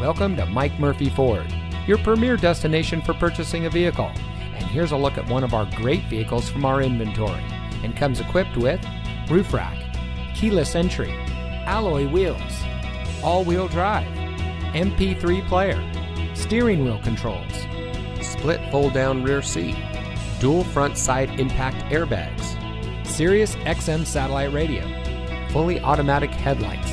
Welcome to Mike Murphy Ford, your premier destination for purchasing a vehicle. And here's a look at one of our great vehicles from our inventory and comes equipped with roof rack, keyless entry, alloy wheels, all-wheel drive, MP3 player, steering wheel controls, split fold-down rear seat, dual front side impact airbags, Sirius XM satellite radio, fully automatic headlights,